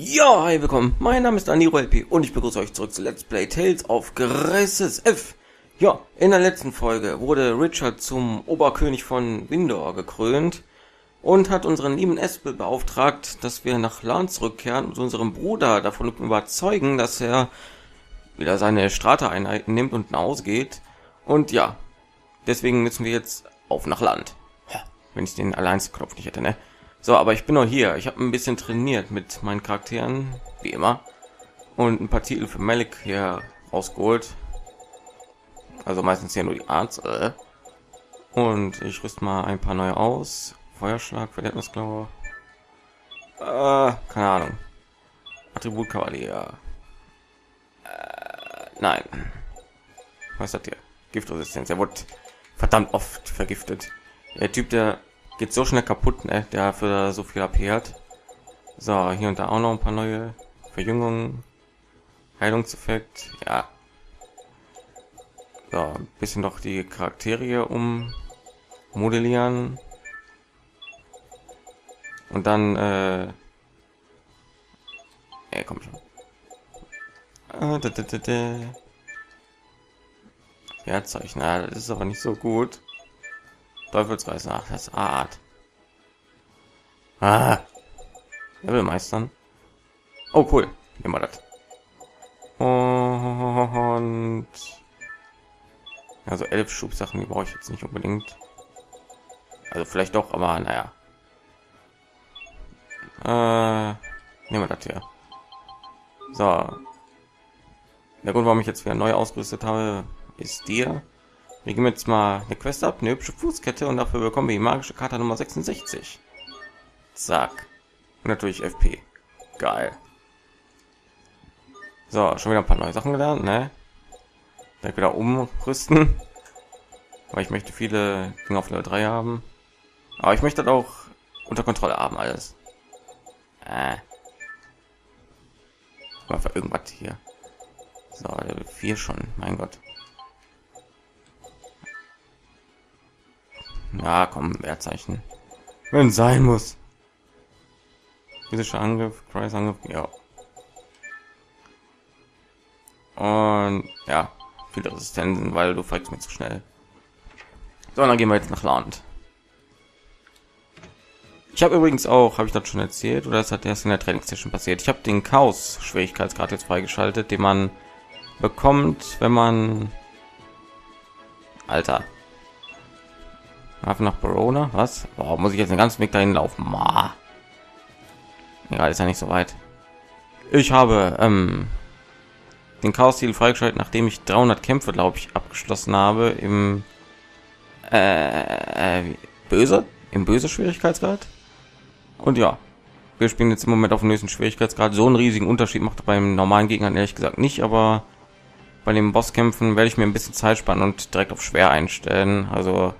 Ja, hi, willkommen. Mein Name ist Aniro LP und ich begrüße euch zurück zu Let's Play Tales of Graces F. Ja, in der letzten Folge wurde Richard zum Oberkönig von Windor gekrönt und hat unseren lieben Espel beauftragt, dass wir nach Lan zurückkehren und unserem Bruder davon überzeugen, dass er wieder seine Strata-Einheiten nimmt und nach Hause geht. Und ja, deswegen müssen wir jetzt auf nach Land. Wenn ich den Alliance-Knopf nicht hätte, ne? So, aber ich bin noch hier. Ich habe ein bisschen trainiert mit meinen Charakteren, wie immer. Und ein paar Titel für Malik hier rausgeholt. Also meistens hier nur die Arts. Äh. Und ich rüste mal ein paar neue aus. Feuerschlag, Verletzungsklaue. Äh, keine Ahnung. Attribut Kavalier. Äh, nein. Was hat der? Giftresistenz. Er wurde verdammt oft vergiftet. Der Typ, der geht so schnell kaputt, ne? der für so viel AP. So, hier und da auch noch ein paar neue Verjüngungen. Heilungseffekt, ja. So, ein bisschen noch die Charaktere um modellieren. Und dann, äh, ja, komm schon. Ah, da, da, da, da. Wertzeichen, ah, das ist aber nicht so gut. Teufelsreise, ach, das Art. Ah, Level meistern. Oh, cool. Nehmen wir das. Und also elf Schubsachen, die brauche ich jetzt nicht unbedingt. Also vielleicht doch, aber naja. Äh, nehmen wir das hier. So. Der Grund, warum ich jetzt wieder neu ausgerüstet habe, ist dir. Wir geben jetzt mal eine Quest ab, eine hübsche Fußkette und dafür bekommen wir die magische Karte Nummer 66. Zack. Und natürlich FP. Geil. So, schon wieder ein paar neue Sachen gelernt, ne? Direkt wieder umrüsten. Weil ich möchte viele Dinge auf Level 3 haben. Aber ich möchte auch unter Kontrolle haben alles. Äh. Mal für irgendwas hier. So, Level 4 schon, mein Gott. Ja, komm, Wertzeichen. Wenn sein muss. Physischer Angriff, Kreis Angriff, ja. Und ja, viele Resistenzen, weil du folgst mir zu schnell. So, dann gehen wir jetzt nach Land. Ich habe übrigens auch, habe ich das schon erzählt, oder das hat erst in der Trainingssession passiert. Ich habe den Chaos Schwierigkeitsgrad jetzt freigeschaltet, den man bekommt, wenn man Alter, Hafen nach Barona. Was? Boah, muss ich jetzt den ganzen Weg dahin laufen? Ma. Ja, ist ja nicht so weit. Ich habe ähm, den Chaos-Stil freigeschaltet, nachdem ich 300 Kämpfe, glaube ich, abgeschlossen habe im äh, äh, böse, im böse Schwierigkeitsgrad. Und ja, wir spielen jetzt im Moment auf dem nächsten Schwierigkeitsgrad. So einen riesigen Unterschied macht beim normalen Gegner ehrlich gesagt nicht, aber bei den Bosskämpfen werde ich mir ein bisschen Zeit sparen und direkt auf schwer einstellen. Also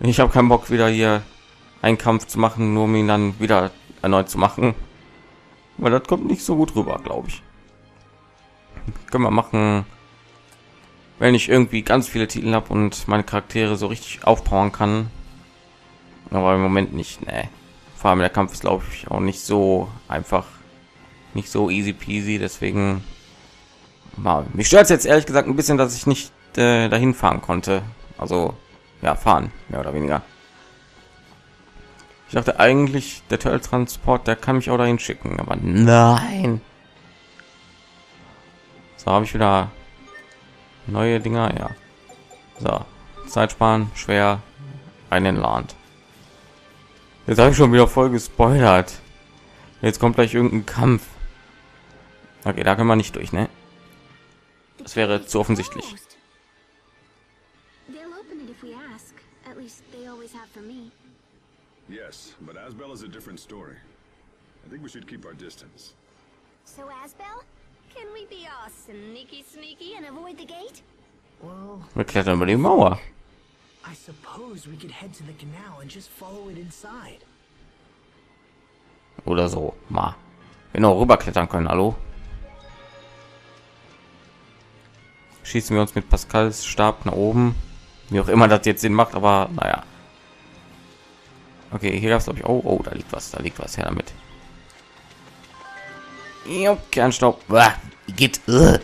ich habe keinen Bock wieder hier einen Kampf zu machen, nur um ihn dann wieder erneut zu machen, weil das kommt nicht so gut rüber, glaube ich. Können wir machen, wenn ich irgendwie ganz viele Titel habe und meine Charaktere so richtig aufbauen kann. Aber im Moment nicht, ne. Vor allem der Kampf ist, glaube ich, auch nicht so einfach, nicht so easy peasy. Deswegen, mal, mich stört jetzt ehrlich gesagt ein bisschen, dass ich nicht äh, dahin fahren konnte. Also ja, fahren, mehr oder weniger. Ich dachte eigentlich, der Teiltransport, der kann mich auch dahin schicken, aber nein. So habe ich wieder neue Dinger, ja. So, Zeitsparen, schwer, einen Land. Jetzt habe ich schon wieder voll gespoilert. Jetzt kommt gleich irgendein Kampf. Okay, da kann man nicht durch, ne? Das wäre zu offensichtlich. Yes, but Asbel is a different story. I think we should keep our distance. So Asbel, can we be all sneaky sneaky and avoid the gate? Well, Wir klettern über die Mauer. I suppose we could head to the canal and just follow it inside. Oder so. Mal. Genau, rüberklettern können, hallo. Schießen wir uns mit Pascals Stab nach oben. Wie auch immer das jetzt Sinn macht, aber naja. Okay, hier gab es glaube ich. Oh, oh, da liegt was, da liegt was her damit. Jo, Kernstaub. Uah, geht. Ugh.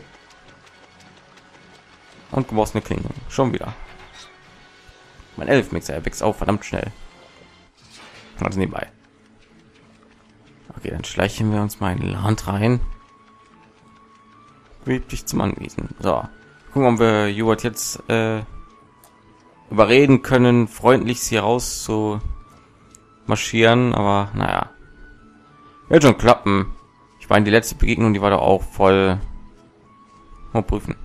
Und geborstene Klinge. Schon wieder. Mein Elfmixer, er wächst auch verdammt schnell. Also nebenbei. Okay, dann schleichen wir uns mal in Land rein. Dich zum Anwesen. So. Gucken, ob wir Jubert jetzt äh, überreden können, freundlich hier raus zu marschieren. Aber naja. Wird schon klappen. Ich meine, die letzte Begegnung, die war doch auch voll. Mal prüfen.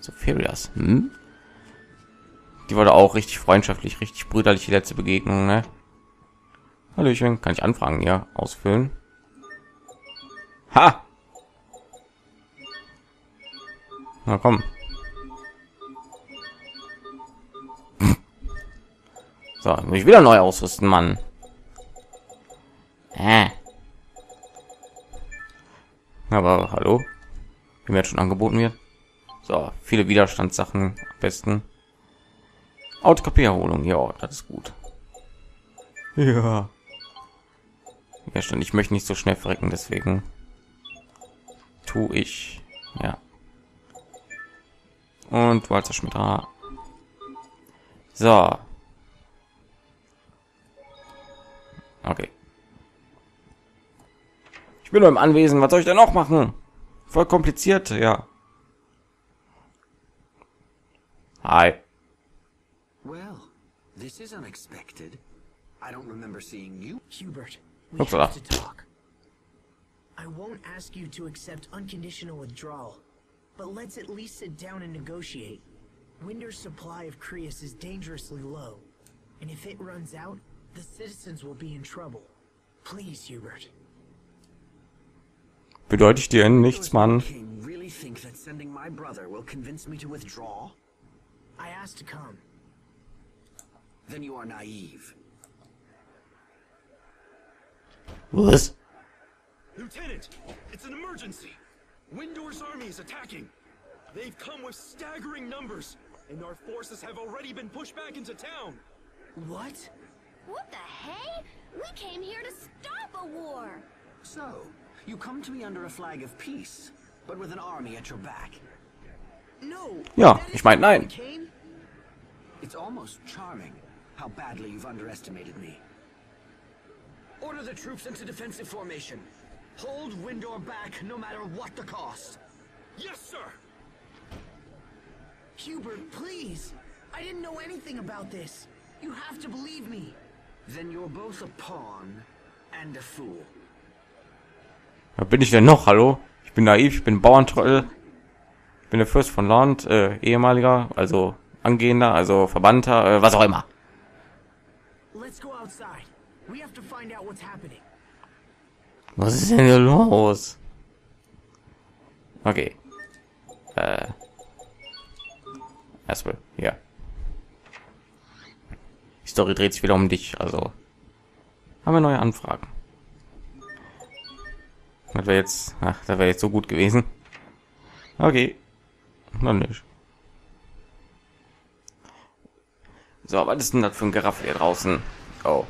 So Furious. Hm? Die war doch auch richtig freundschaftlich, richtig brüderlich, die letzte Begegnung, ne? Hallöchen, kann ich anfragen, ja, ausfüllen. Ha! Na komm. So, muss ich wieder neu ausrüsten, Mann. Äh. Aber hallo? Wie mir jetzt schon angeboten wird. So, viele Widerstandssachen am besten. Autokopiererholung, ja, das ist gut. Ja. Ja, schon, ich möchte nicht so schnell verrecken, deswegen tu ich. Ja. Und Walter Schmidt. So. Okay. Ich bin nur im Anwesen. Was soll ich denn noch machen? Voll kompliziert, ja. Hi. Well, this is unexpected. I don't remember seeing you. Hubert, we Upsala. have to talk. I won't ask you to accept unconditional withdrawal, but let's at least sit down and negotiate. Winder's supply of Creus is dangerously low, and if it runs out, the citizens will be in trouble. Please, Hubert. Bedeutet dir nichts, Mann. King really think that sending my brother will convince me to withdraw? I asked to come. Then you are naive. Was? Lieutenant, it's an emergency. Windor's army is attacking. They've come with staggering numbers, and our forces have already been pushed back into town. What? What the hey? We came here to stop a war. So, you come to me under a flag of peace, but with an army at your back. No. Ja, that ich mein, isn't nein. It's almost charming how badly you've underestimated me. Order the troops into defensive formation. Hold Windor back no matter what the cost. Yes, sir. Hubert, please. I didn't know anything about this. You have to believe me. Then you're both a pawn and a fool. Wer bin ich denn noch? Hallo? Ich bin naiv, ich bin Bauerntrottel. Ich bin der Fürst von Land, äh, ehemaliger, also angehender, also Verbannter, äh, was auch immer. Let's go outside. We have to find out what's happening. Was ist denn hier los? Okay. Äh. Erstmal, hier. Die Story dreht sich wieder um dich, also. Haben wir neue Anfragen. Das wäre jetzt, ach, das wäre jetzt so gut gewesen. Okay. Noch nicht. So, was ist denn das für ein Geraffel hier draußen? Oh.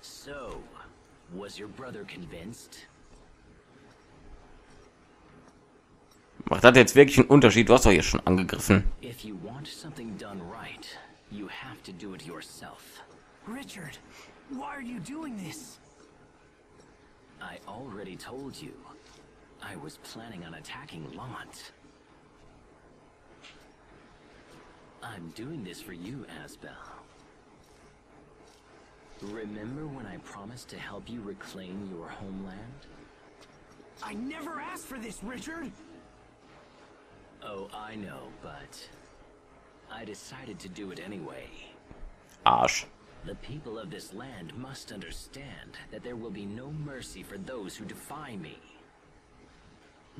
So, was your brother convinced? Macht das jetzt wirklich einen Unterschied? Du hast doch hier schon angegriffen. If you want something done right, you have to do it yourself. Richard, why are you doing this? I already told you. I was planning on attacking Lant. I'm doing this for you, Asbel. Remember when I promised to help you reclaim your homeland? I never asked for this, Richard. Oh, I know, but... I decided to do it anyway. Arsch. The people of this land must understand that there will be no mercy for those who defy me.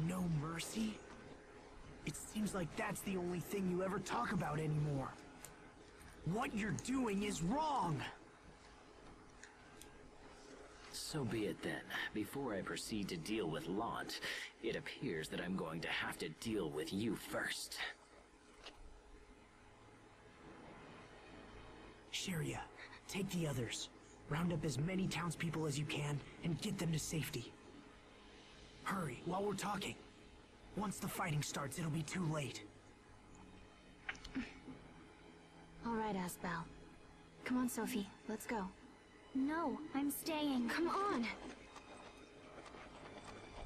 No mercy? It seems like that's the only thing you ever talk about anymore. What you're doing is wrong. So be it then. Before I proceed to deal with Lant, it appears that I'm going to have to deal with you first. Sharia. Take the others. Round up as many townspeople as you can and get them to safety. Hurry, while we're talking. Once the fighting starts, it'll be too late. All right, Asbel. Come on, Sophie. Let's go. No, I'm staying. Come on.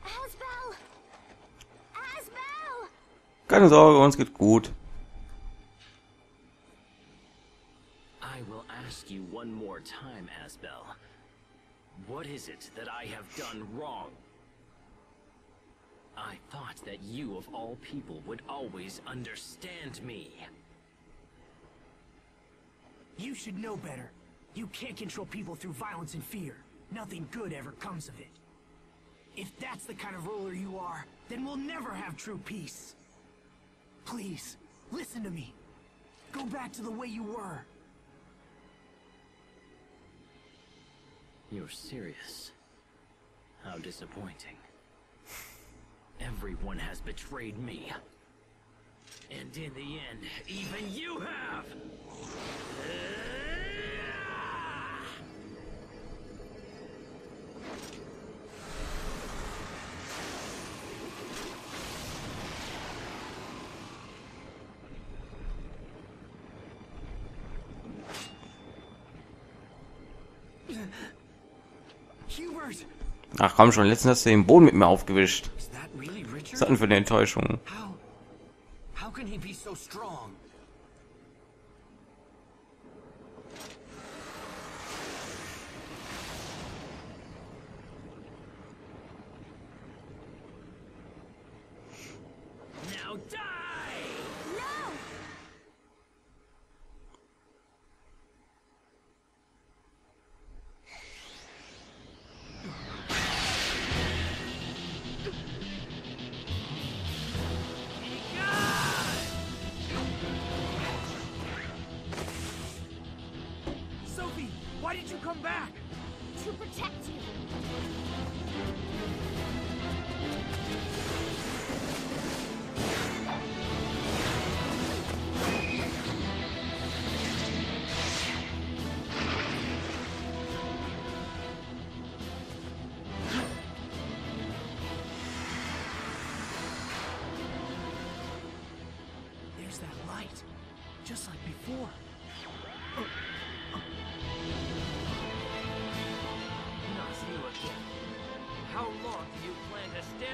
Asbel! Asbel! Keine Sorge, uns geht gut. I will ask you one more time, Asbel. What is it that I have done wrong? I thought that you, of all people, would always understand me. You should know better. You can't control people through violence and fear. Nothing good ever comes of it. If that's the kind of ruler you are, then we'll never have true peace. Please, listen to me. Go back to the way you were. You're serious. How disappointing. Everyone has betrayed me. And in the end, even you have! Hubert! Ach komm schon, letztens hast du den Boden mit mir aufgewischt. Was Richard? hat denn für eine Enttäuschung? How? How come back? To protect you. There's that light. Just like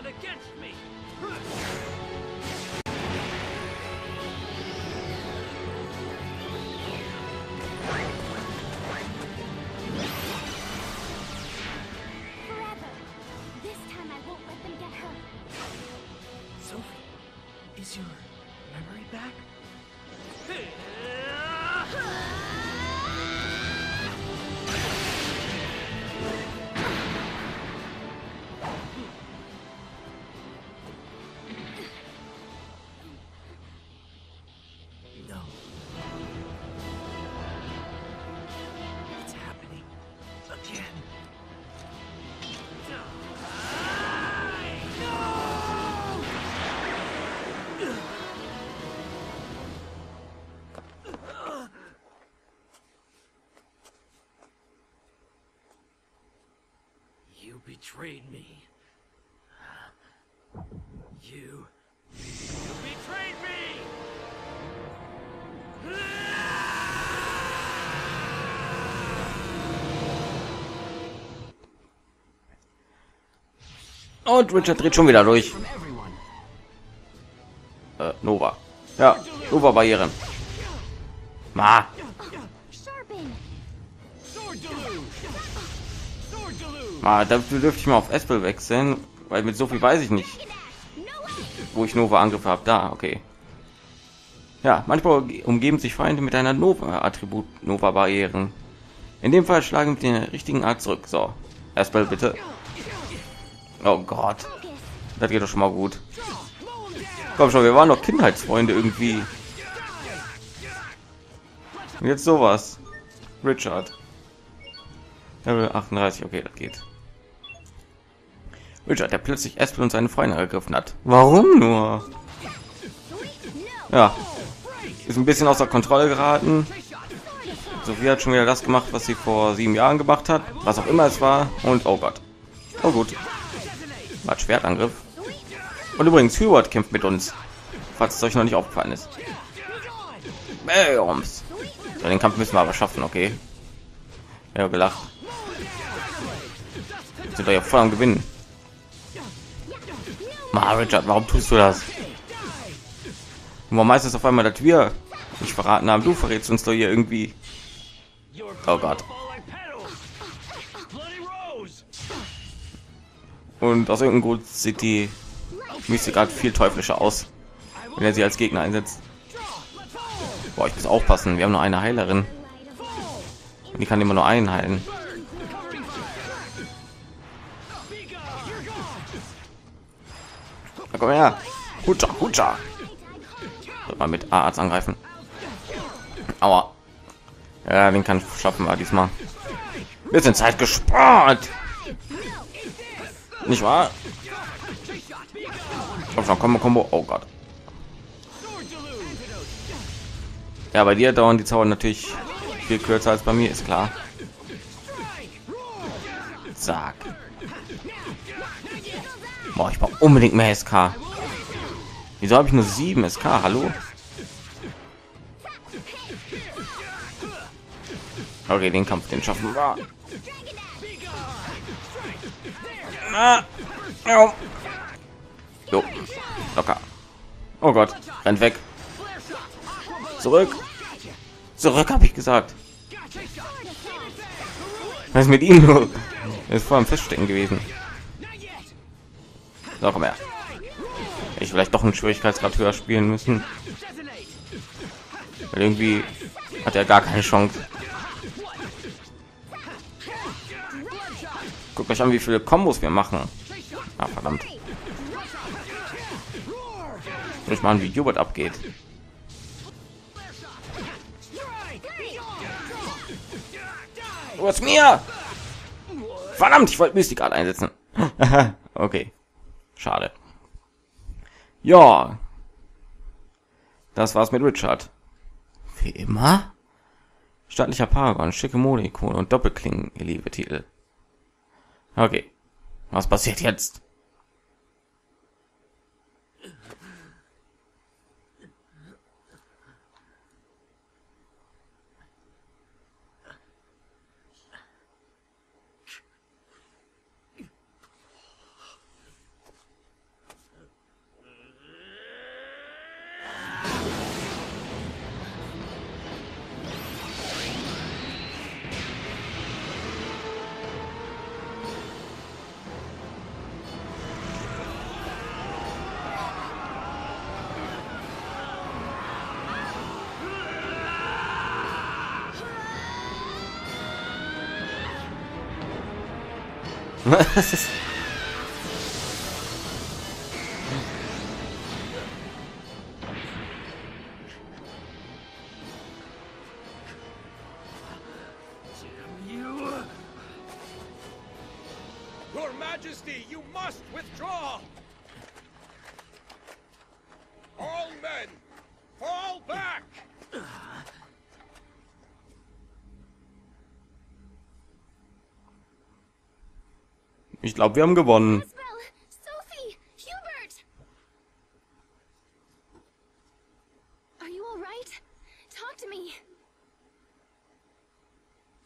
against me? Betrayed me. You. You betrayed me! Und Richard dreht schon wieder durch. Äh, Nova. Ja, Nova-Barrieren. Ma, Ma, dafür dürfte ich mal auf Espel wechseln, weil mit so viel weiß ich nicht, wo ich Nova-Angriffe habe. Da, okay. Ja, manchmal umgeben sich Feinde mit einer Nova-Attribut Nova-Barrieren. In dem Fall schlagen wir den richtigen Art zurück. So, Espel bitte. Oh Gott, das geht doch schon mal gut. Komm schon, wir waren doch Kindheitsfreunde irgendwie. Und jetzt sowas. Richard. Level 38, okay, das geht. Richard, der plötzlich Espel und seine Freunde ergriffen hat. Warum nur? Ja. Ist ein bisschen außer Kontrolle geraten. Sophie hat schon wieder das gemacht, was sie vor sieben Jahren gemacht hat, was auch immer es war. Und oh Gott. Oh gut. War Schwertangriff. Und übrigens, Hubert kämpft mit uns. Falls es euch noch nicht aufgefallen ist. Bams. So, den Kampf müssen wir aber schaffen, okay? Ja, gelacht. Sind ja voll am Gewinnen. Ma, Richard, warum tust du das? Und warum heißt es auf einmal, dass wir nicht verraten haben? Du verrätst uns doch hier irgendwie. Oh Gott. Und aus irgendeinem Grund sieht die Mystik viel teuflischer aus, wenn er sie als Gegner einsetzt. Boah, ich muss aufpassen. Wir haben nur eine Heilerin. Und die kann immer nur einen heilen. Na, komm her. Hutscha, Hutscha. Mal mit A-Arzt angreifen. Aua. Ja, den kann ich schaffen wir diesmal. Bisschen Zeit gespart. Nicht wahr? Komm schon, Kombo, Kombo. Oh Gott. Ja, bei dir dauern die Zauber natürlich viel kürzer als bei mir, ist klar. Zack. Boah, ich brauche unbedingt mehr SK. Wieso habe ich nur sieben SK? Hallo? Okay, den Kampf, den schaffen wir. Ah, ja. Jo, locker. Oh Gott, rennt weg. Zurück. Zurück, habe ich gesagt. Was mit ihm? Er ist vor dem Feststecken gewesen. So, komm her. Ich vielleicht doch einen Schwierigkeitsgrad höher spielen müssen. Weil irgendwie hat er gar keine Chance. Guckt euch an, wie viele Kombos wir machen. Ah, verdammt. Ich mal wie Hubert abgeht. Was mir? Verdammt, ich wollte Mystik gerade einsetzen. okay. Schade. Ja. Das war's mit Richard. Wie immer. Stattlicher Paragon, schicke Modeikone und Doppelklingen, ihr liebe Titel. Okay. Was passiert jetzt? Your Majesty, you must withdraw! All men, fall back! Ich glaube, wir haben gewonnen. Asbel! Sophie! Hubert! Are you alright? Talk to me.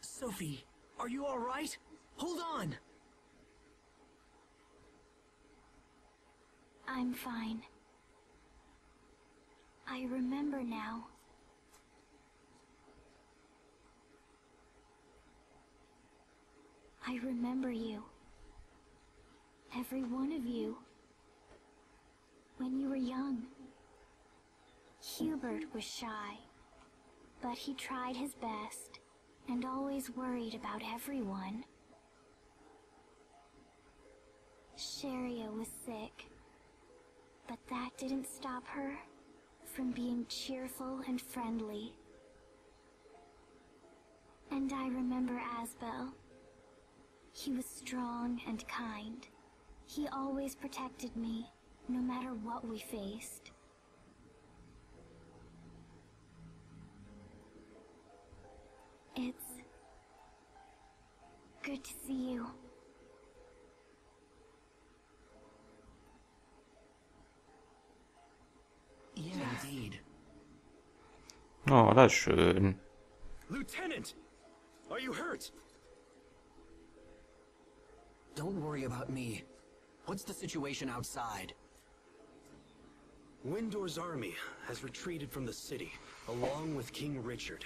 Sophie, are you all right? Hold on. I'm fine. I remember now. I remember you. Every one of you. When you were young. Hubert was shy, but he tried his best and always worried about everyone. Sharia was sick, but that didn't stop her from being cheerful and friendly. And I remember Asbel. He was strong and kind. He always protected me, no matter what we faced. It's... good to see you. Yeah, indeed. Oh, das ist schön. Lieutenant! Are you hurt? Don't worry about me. What's the situation outside? Windor's army has retreated from the city, along with King Richard.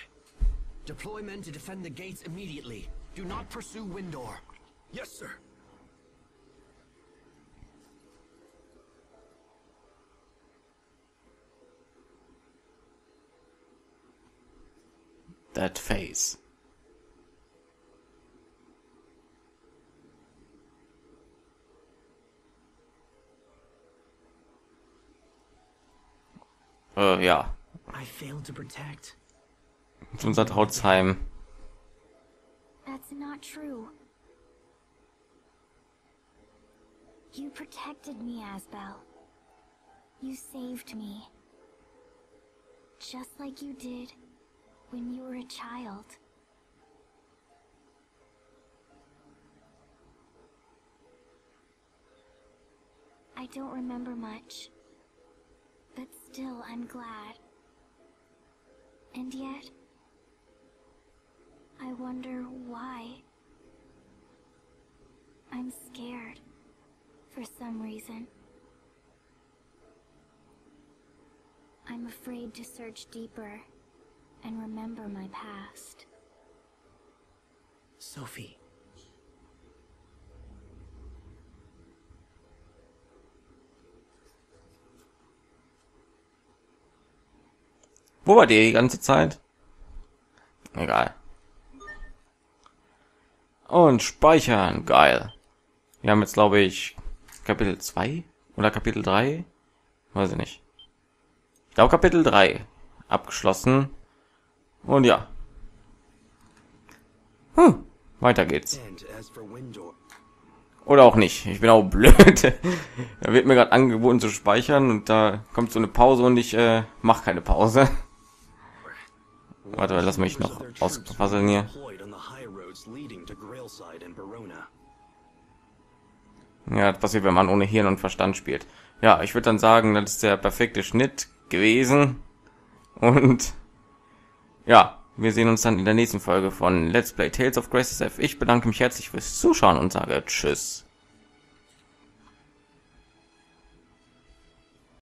Deploy men to defend the gates immediately. Do not pursue Windor. Yes, sir. That face. Äh, ja, I failed to protect. unser Trautsheim. That's not true. You protected me, Asbel. You saved me. Just like you did when you were a child. I don't remember much, but still I'm glad. And yet, I wonder why. I'm scared. For some reason. I'm afraid to search deeper and remember my past. Sophie. Wo war die die ganze Zeit? Egal. Und speichern, geil. Wir haben jetzt, glaube ich, Kapitel 2 oder Kapitel 3? Weiß ich nicht. Ich glaube Kapitel 3 abgeschlossen. Und ja. Hm, weiter geht's. Oder auch nicht. Ich bin auch blöd. da wird mir gerade angeboten zu speichern und da kommt so eine Pause und ich äh, mache keine Pause. Warte, lass mich noch auspasseln hier. Ja, das passiert, wenn man ohne Hirn und Verstand spielt. Ja, ich würde dann sagen, das ist der perfekte Schnitt gewesen. Und ja, wir sehen uns dann in der nächsten Folge von Let's Play Tales of Graces F. Ich bedanke mich herzlich fürs Zuschauen und sage Tschüss.